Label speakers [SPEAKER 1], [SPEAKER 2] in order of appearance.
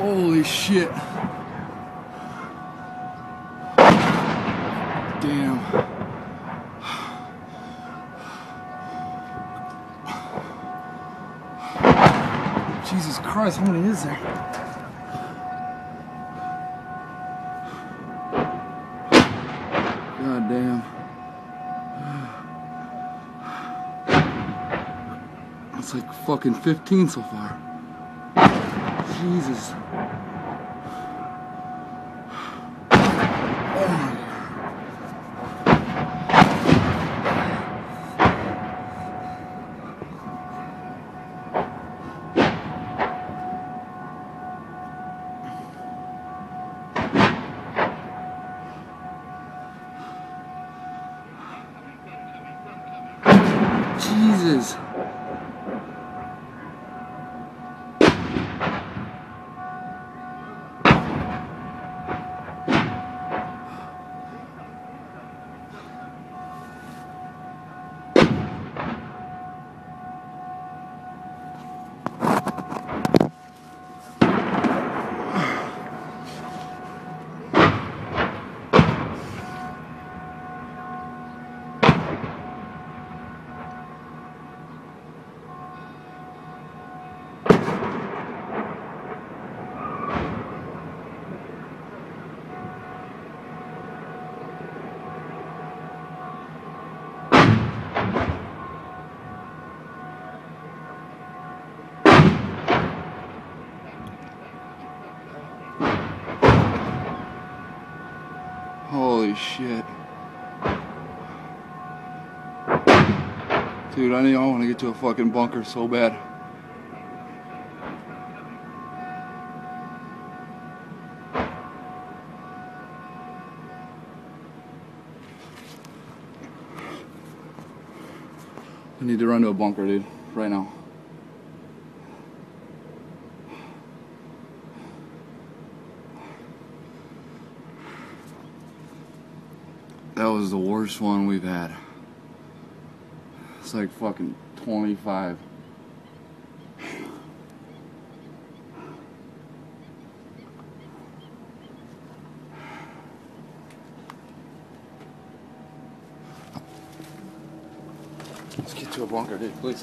[SPEAKER 1] Holy shit. Damn. Jesus Christ, how many is there? God damn. It's like fucking 15 so far. Jesus. Jesus. Shit. Dude, I know I want to get to a fucking bunker so bad. I need to run to a bunker, dude, right now. That was the worst one we've had. It's like fucking 25. Let's get to a bunker, dude, please.